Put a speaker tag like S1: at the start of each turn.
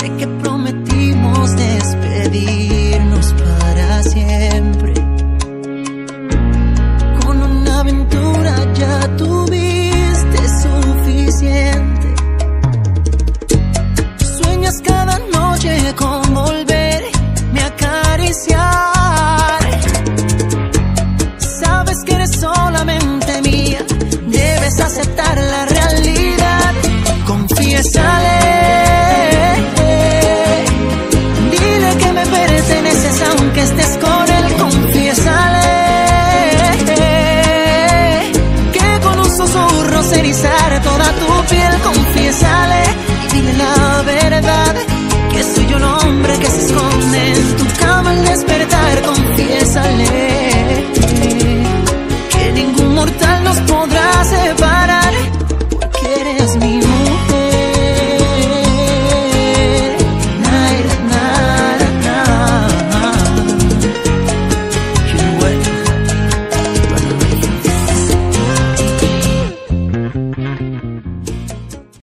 S1: Sé que prometimos despedirnos para siempre. Con una aventura ya tuviste suficiente. Sueñas cada noche con volverme a acariciar. Sabes que eres solamente mía, debes aceptar.